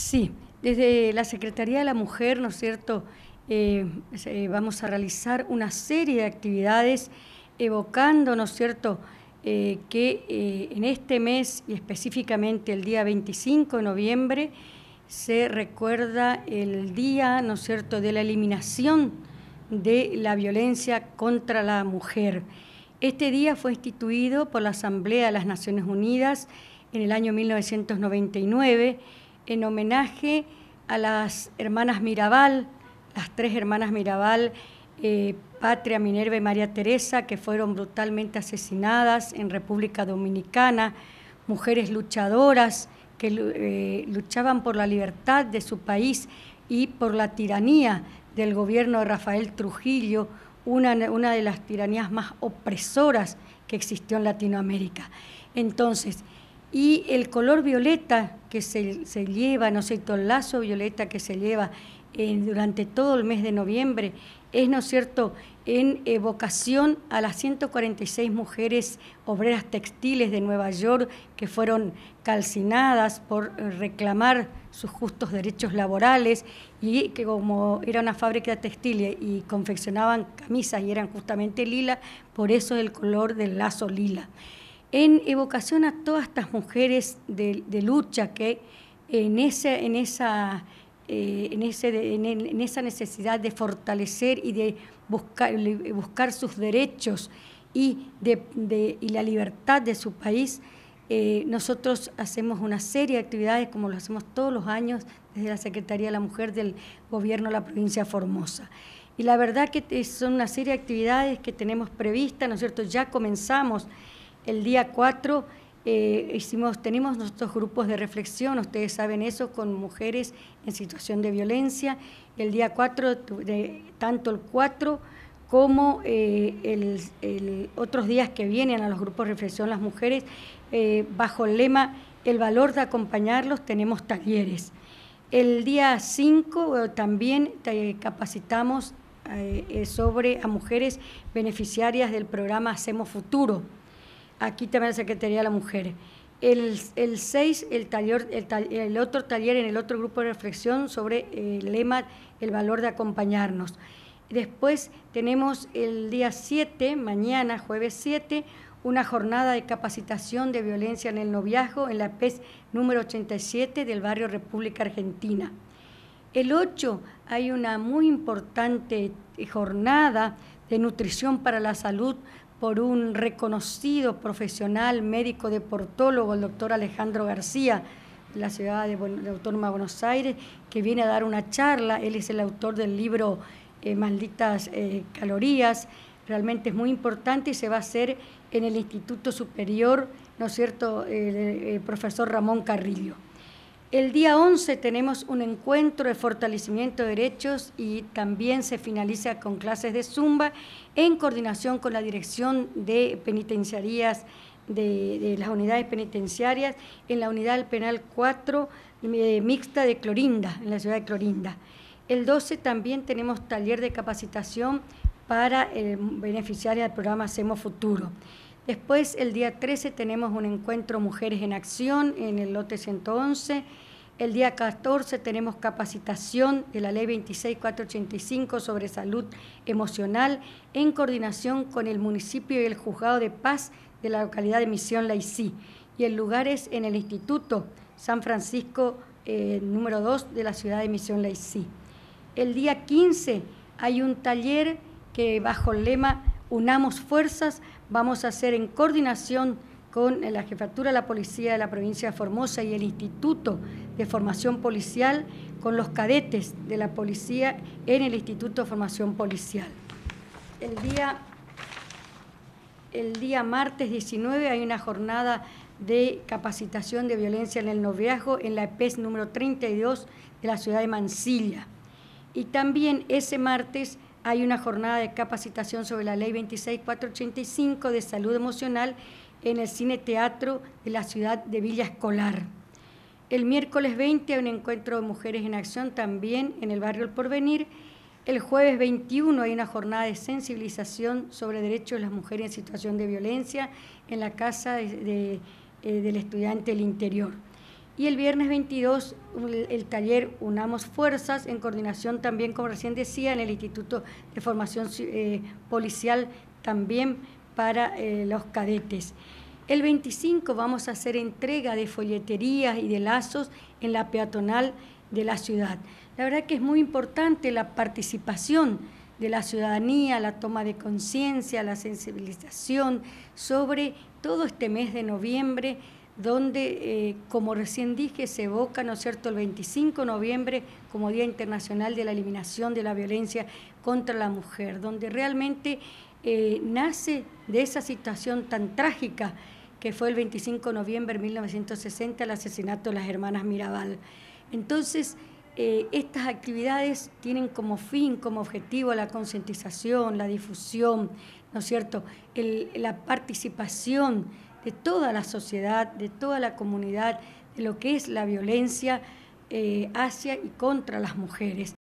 Sí, desde la Secretaría de la Mujer, ¿no es cierto?, eh, vamos a realizar una serie de actividades evocando, ¿no es cierto?, eh, que eh, en este mes y específicamente el día 25 de noviembre se recuerda el día, ¿no es cierto?, de la eliminación de la violencia contra la mujer. Este día fue instituido por la Asamblea de las Naciones Unidas en el año 1999 en homenaje a las hermanas Mirabal, las tres hermanas Mirabal, eh, Patria, Minerva y María Teresa, que fueron brutalmente asesinadas en República Dominicana, mujeres luchadoras que eh, luchaban por la libertad de su país y por la tiranía del gobierno de Rafael Trujillo, una, una de las tiranías más opresoras que existió en Latinoamérica. Entonces, y el color violeta que se, lleva, ¿no sé, el lazo violeta que se lleva durante todo el mes de noviembre, es, ¿no es cierto?, en evocación a las 146 mujeres obreras textiles de Nueva York que fueron calcinadas por reclamar sus justos derechos laborales y que como era una fábrica textil y confeccionaban camisas y eran justamente lila, por eso el color del lazo lila. En evocación a todas estas mujeres de, lucha que en, ese, en esa eh, en, ese, en, esa necesidad de fortalecer y de buscar, buscar sus derechos y, de, y la libertad de su país, eh, nosotros hacemos una serie de actividades como lo hacemos todos los años desde la Secretaría de la Mujer del Gobierno de la provincia de Formosa. Y la verdad que son una serie de actividades que tenemos previstas, ¿no es cierto? Ya comenzamos el día 4 eh, tenemos nuestros grupos de reflexión, ustedes saben eso, con mujeres en situación de violencia. El día 4, de, tanto el 4 como eh, otros días que vienen a los grupos de reflexión las mujeres, eh, bajo el lema El valor de acompañarlos, tenemos talleres. El día 5 también capacitamos sobre a mujeres beneficiarias del programa Hacemos Futuro aquí también la Secretaría de la Mujer. El, 6, el, taller, el, otro taller en el otro grupo de reflexión sobre el lema El valor de acompañarnos. Después tenemos el día 7, mañana, jueves 7, una jornada de capacitación de violencia en el noviazgo en la PES número 87 del barrio República Argentina. El 8 hay una muy importante jornada de nutrición para la salud por un reconocido profesional médico deportólogo, el doctor Alejandro García, de la ciudad de, Autónoma de Buenos Aires, que viene a dar una charla. Él es el autor del libro eh, Malditas eh, Calorías. Realmente es muy importante y se va a hacer en el Instituto Superior, ¿no es cierto?, el profesor Ramón Carrillo. El día 11 tenemos un encuentro de fortalecimiento de derechos y también se finaliza con clases de Zumba en coordinación con la Dirección de Penitenciarías de, las unidades penitenciarias en la unidad penal 4 eh, mixta de Clorinda, en la ciudad de Clorinda. El 12 también tenemos taller de capacitación para eh, beneficiarias del programa Hacemos Futuro. Después, el día 13, tenemos un encuentro Mujeres en Acción en el lote 111. El día 14 tenemos capacitación de la Ley 26485 sobre salud emocional en coordinación con el municipio y el Juzgado de Paz de la localidad de Misión Laicí. Y el lugar es en el Instituto San Francisco eh, número 2 de la ciudad de Misión Laicí. El día 15 hay un taller que bajo el lema Unamos Fuerzas vamos a hacer en coordinación con la Jefatura de la Policía de la provincia de Formosa y el Instituto de Formación Policial, con los cadetes de la policía en el Instituto de Formación Policial. El día, el día martes 19 hay una jornada de capacitación de violencia en el noviazgo en la EPES número 32 de la ciudad de Mansilla. Y también ese martes hay una jornada de capacitación sobre la ley 26485 de salud emocional en el Cine Teatro de la ciudad de Villa Escolar. El miércoles 20 hay un encuentro de mujeres en acción también en el barrio El Porvenir. El jueves 21 hay una jornada de sensibilización sobre derechos de las mujeres en situación de violencia en la casa eh, del estudiante del interior. Y el viernes 22, el, taller Unamos Fuerzas, en coordinación también, como recién decía, en el Instituto de Formación eh, Policial, también para eh, los cadetes. El 25 vamos a hacer entrega de folleterías y de lazos en la peatonal de la ciudad. La verdad que es muy importante la participación de la ciudadanía, la toma de conciencia, la sensibilización sobre todo este mes de noviembre donde, eh, como recién dije, se evoca, ¿no es cierto?, el 25 de noviembre como Día Internacional de la Eliminación de la Violencia contra la Mujer, donde realmente eh, nace de esa situación tan trágica que fue el 25 de noviembre de 1960, el asesinato de las hermanas Mirabal. Entonces, eh, estas actividades tienen como fin, como objetivo la concientización, la difusión, ¿no es cierto?, la participación de toda la sociedad, de toda la comunidad, de lo que es la violencia eh, hacia y contra las mujeres.